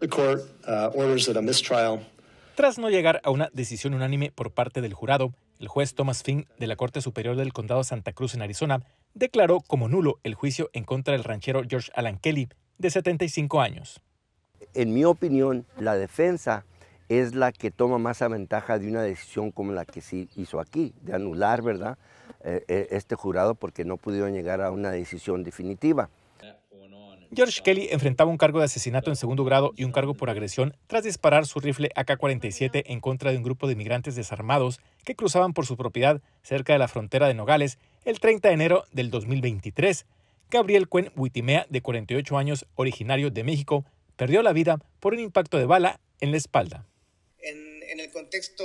Uh, Tras no llegar a una decisión unánime por parte del jurado, el juez Thomas Finn de la Corte Superior del Condado Santa Cruz en Arizona declaró como nulo el juicio en contra del ranchero George Alan Kelly, de 75 años. En mi opinión, la defensa es la que toma más ventaja de una decisión como la que se hizo aquí, de anular, ¿verdad?, eh, eh, este jurado porque no pudieron llegar a una decisión definitiva. George Kelly enfrentaba un cargo de asesinato en segundo grado y un cargo por agresión tras disparar su rifle AK-47 en contra de un grupo de inmigrantes desarmados que cruzaban por su propiedad cerca de la frontera de Nogales el 30 de enero del 2023. Gabriel Cuen Huitimea, de 48 años, originario de México, perdió la vida por un impacto de bala en la espalda. En, el contexto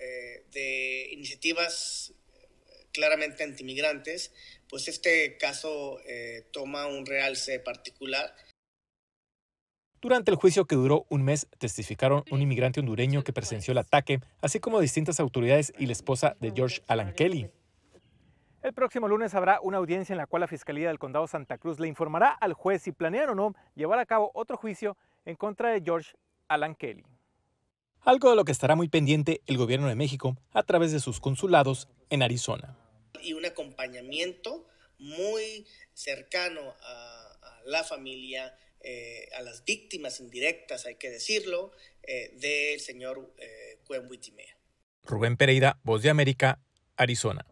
eh, de iniciativas claramente antimigrantes, pues este caso eh, toma un realce particular. Durante el juicio que duró un mes, testificaron un inmigrante hondureño que presenció el ataque, así como distintas autoridades y la esposa de George Alan Kelly. El próximo lunes habrá una audiencia en la cual la Fiscalía del Condado Santa Cruz le informará al juez si planean o no llevar a cabo otro juicio en contra de George Alan Kelly. Algo de lo que estará muy pendiente el gobierno de México a través de sus consulados en Arizona y un acompañamiento muy cercano a, la familia, eh, a las víctimas indirectas, hay que decirlo, eh, del señor eh, Rubén Pereira, Voz de América, Arizona.